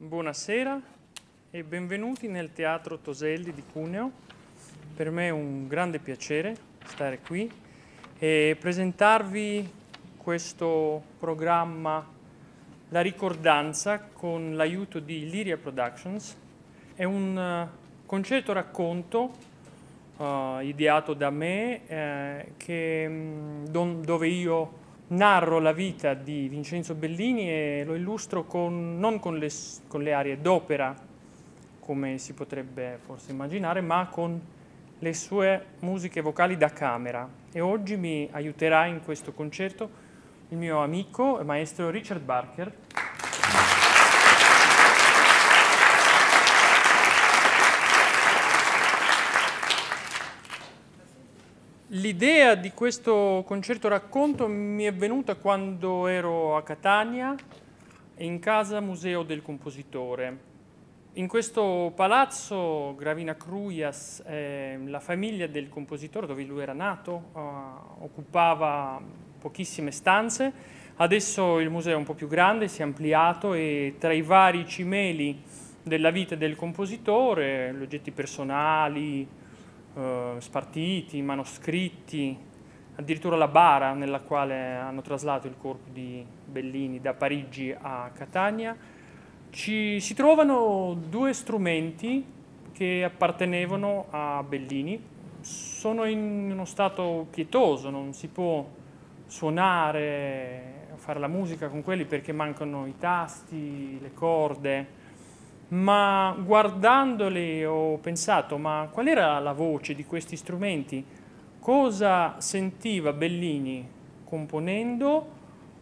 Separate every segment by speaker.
Speaker 1: buonasera e benvenuti nel Teatro Toselli di Cuneo. Per me è un grande piacere stare qui e presentarvi questo programma La ricordanza con l'aiuto di Liria Productions. È un uh, concerto racconto uh, ideato da me eh, che, mh, don, dove io narro la vita di Vincenzo Bellini e lo illustro con, non con le, con le arie d'opera, come si potrebbe forse immaginare, ma con le sue musiche vocali da camera. E oggi mi aiuterà in questo concerto il mio amico e maestro Richard Barker. L'idea di questo concerto racconto mi è venuta quando ero a Catania in casa Museo del Compositore. In questo palazzo Gravina Cruias, eh, la famiglia del compositore dove lui era nato, eh, occupava pochissime stanze. Adesso il museo è un po' più grande, si è ampliato e tra i vari cimeli della vita del compositore, gli oggetti personali, eh, spartiti, manoscritti, addirittura la bara nella quale hanno traslato il corpo di Bellini da Parigi a Catania, ci, si trovano due strumenti che appartenevano a Bellini, sono in uno stato pietoso, non si può suonare, fare la musica con quelli perché mancano i tasti, le corde, ma guardandoli ho pensato, ma qual era la voce di questi strumenti? Cosa sentiva Bellini componendo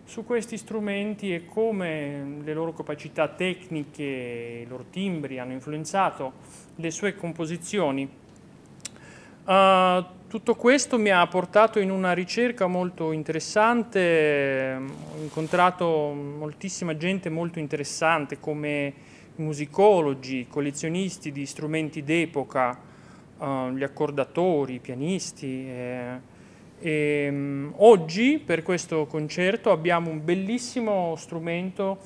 Speaker 1: su questi strumenti e come le loro capacità tecniche, i loro timbri hanno influenzato le sue composizioni? Uh, tutto questo mi ha portato in una ricerca molto interessante, ho incontrato moltissima gente molto interessante come musicologi, collezionisti di strumenti d'epoca, uh, gli accordatori, i pianisti. Eh, e, um, oggi per questo concerto abbiamo un bellissimo strumento,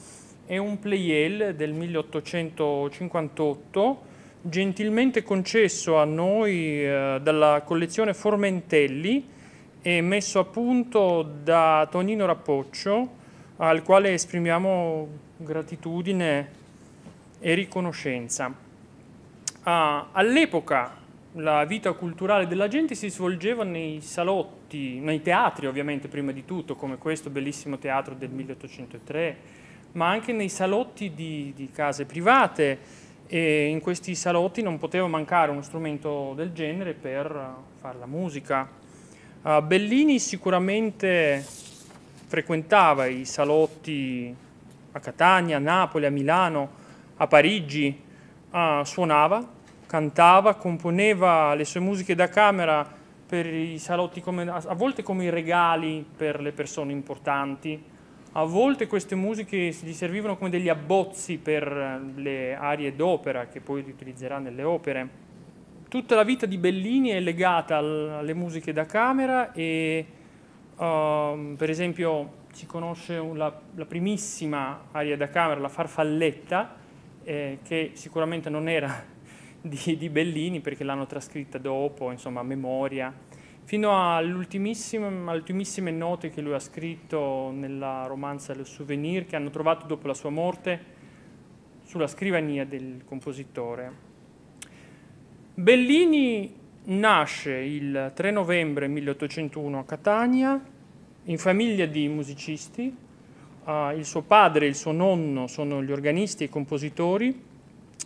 Speaker 1: è un playel del 1858, gentilmente concesso a noi eh, dalla collezione Formentelli e messo a punto da Tonino Rappoccio, al quale esprimiamo gratitudine e riconoscenza. Ah, all'epoca la vita culturale della gente si svolgeva nei salotti, nei teatri ovviamente prima di tutto, come questo bellissimo teatro del 1803, ma anche nei salotti di, di case private e in questi salotti non poteva mancare uno strumento del genere per fare la musica. Uh, Bellini sicuramente frequentava i salotti a Catania, a Napoli, a Milano, a Parigi uh, suonava, cantava, componeva le sue musiche da camera per i salotti, come, a volte come i regali per le persone importanti, a volte queste musiche gli servivano come degli abbozzi per le arie d'opera che poi riutilizzerà nelle opere. Tutta la vita di Bellini è legata alle musiche da camera e uh, per esempio si conosce la, la primissima aria da camera, la farfalletta, eh, che sicuramente non era di, di Bellini perché l'hanno trascritta dopo, insomma, a memoria, fino alle ultimissime note che lui ha scritto nella romanza Le Souvenir, che hanno trovato dopo la sua morte sulla scrivania del compositore. Bellini nasce il 3 novembre 1801 a Catania, in famiglia di musicisti, Uh, il suo padre e il suo nonno sono gli organisti e i compositori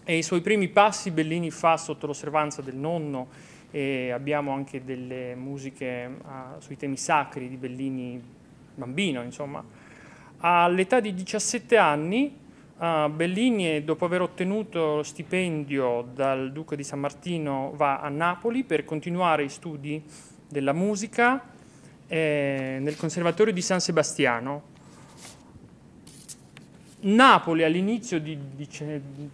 Speaker 1: e i suoi primi passi Bellini fa sotto l'osservanza del nonno e abbiamo anche delle musiche uh, sui temi sacri di Bellini bambino, insomma. All'età di 17 anni uh, Bellini, dopo aver ottenuto lo stipendio dal Duca di San Martino, va a Napoli per continuare i studi della musica eh, nel Conservatorio di San Sebastiano Napoli all'inizio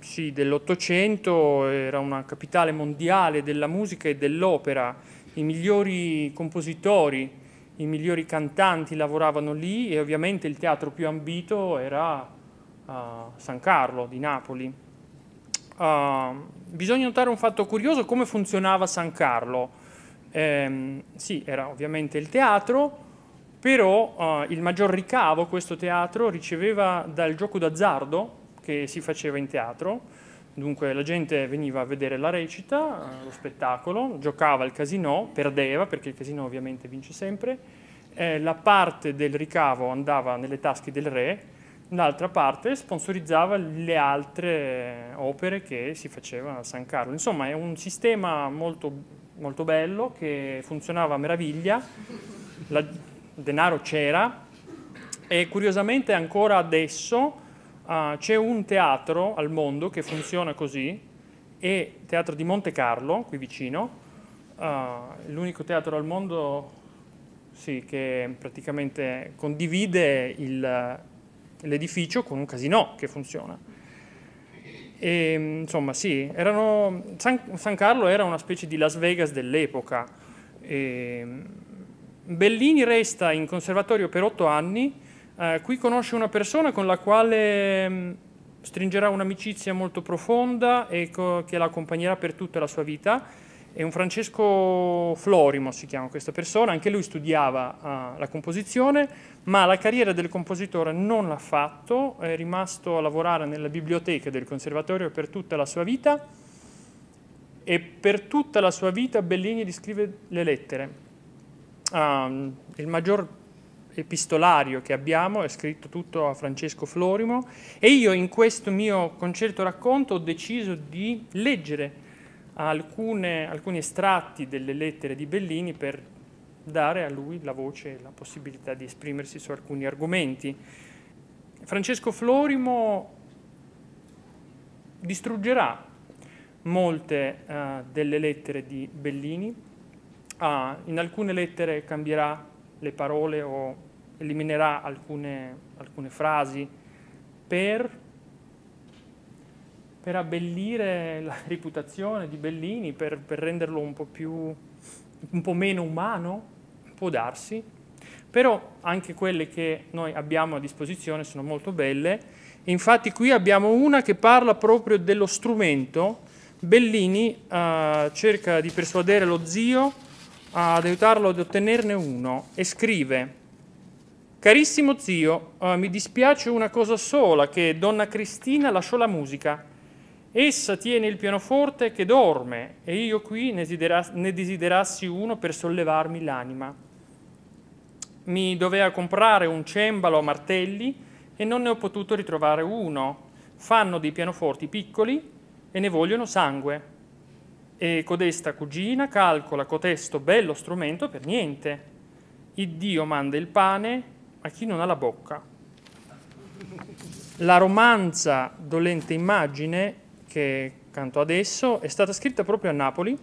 Speaker 1: sì, dell'Ottocento era una capitale mondiale della musica e dell'opera, i migliori compositori, i migliori cantanti lavoravano lì e ovviamente il teatro più ambito era San Carlo di Napoli. Uh, bisogna notare un fatto curioso, come funzionava San Carlo. Eh, sì, era ovviamente il teatro, però uh, il maggior ricavo questo teatro riceveva dal gioco d'azzardo che si faceva in teatro, dunque la gente veniva a vedere la recita, uh, lo spettacolo, giocava al casino, perdeva perché il casino ovviamente vince sempre, eh, la parte del ricavo andava nelle tasche del re, l'altra parte sponsorizzava le altre opere che si facevano a San Carlo. Insomma è un sistema molto, molto bello che funzionava a meraviglia, La, denaro c'era e curiosamente ancora adesso uh, c'è un teatro al mondo che funziona così, il teatro di Monte Carlo, qui vicino, uh, l'unico teatro al mondo sì, che praticamente condivide l'edificio con un casino che funziona. E, insomma, sì, erano, San, San, Carlo era una specie di Las Vegas dell'epoca. Bellini resta in conservatorio per otto anni, eh, qui conosce una persona con la quale mh, stringerà un'amicizia molto profonda e che la accompagnerà per tutta la sua vita. È un Francesco Florimo, si chiama questa persona, anche lui studiava uh, la composizione, ma la carriera del compositore non l'ha fatto, è rimasto a lavorare nella biblioteca del conservatorio per tutta la sua vita. E per tutta la sua vita Bellini gli scrive le lettere. Uh, il maggior epistolario che abbiamo è scritto tutto a Francesco Florimo e io in questo mio concerto racconto ho deciso di leggere alcune, alcuni estratti delle lettere di Bellini per dare a lui la voce e la possibilità di esprimersi su alcuni argomenti. Francesco Florimo distruggerà molte uh, delle lettere di Bellini, uh, in alcune lettere cambierà le parole o eliminerà alcune, alcune frasi per per abbellire la reputazione di Bellini, per, per renderlo un po, più, un po' meno umano, può darsi, però anche quelle che noi abbiamo a disposizione sono molto belle. Infatti qui abbiamo una che parla proprio dello strumento. Bellini uh, cerca di persuadere lo zio ad aiutarlo ad ottenerne uno e scrive Carissimo zio, uh, mi dispiace una cosa sola, che donna Cristina lasciò la musica Essa tiene il pianoforte che dorme e io qui ne, desideras- ne desiderassi uno per sollevarmi l'anima. Mi doveva comprare un cembalo a martelli e non ne ho potuto ritrovare uno. Fanno dei pianoforti piccoli e ne vogliono sangue. E codesta cugina calcola cotesto bello strumento per niente. Iddio manda il pane a chi non ha la bocca. La romanza dolente immagine che canto adesso è stata scritta proprio a Napoli.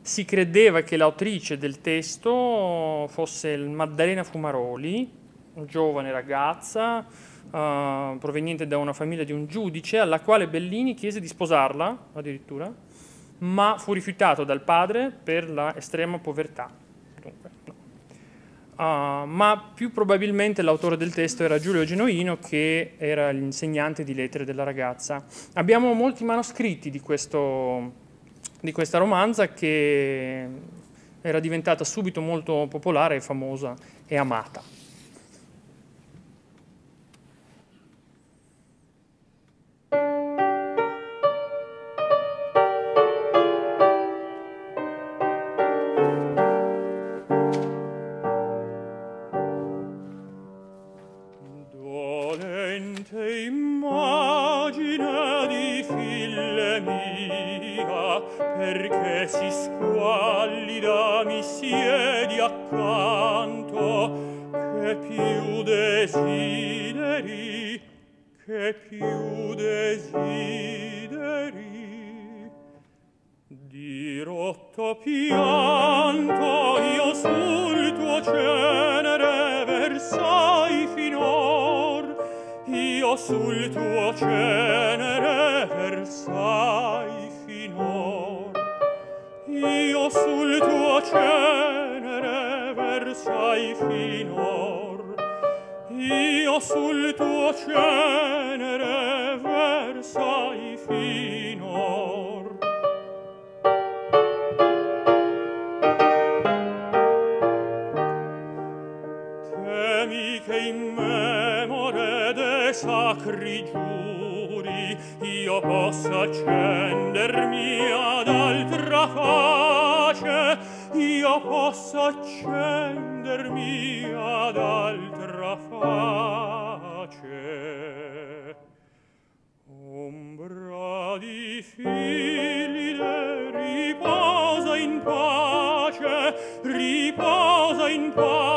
Speaker 1: Si credeva che l'autrice del testo fosse Maddalena Fumaroli, giovane ragazza uh, proveniente da una famiglia di un giudice, alla quale Bellini chiese di sposarla addirittura, ma fu rifiutato dal padre per la estrema povertà. Dunque, Uh, ma più probabilmente l'autore del testo era Giulio Genoino che era l'insegnante di lettere della ragazza. Abbiamo molti manoscritti di, questo, di questa romanza che era diventata subito molto popolare, famosa e amata. mia perché si squallida mi siedi accanto che più desideri che più desideri. Di rotto pianto io sul tuo cenere versai finor io sul tuo cenere finor. Temi che in memore de sacri giuri io possa accendermi ad altra face io possa accendermi ad altra face Ombra di filide riposa in pace, riposa in pace.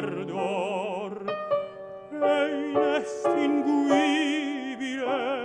Speaker 1: ardor. E inestinguibile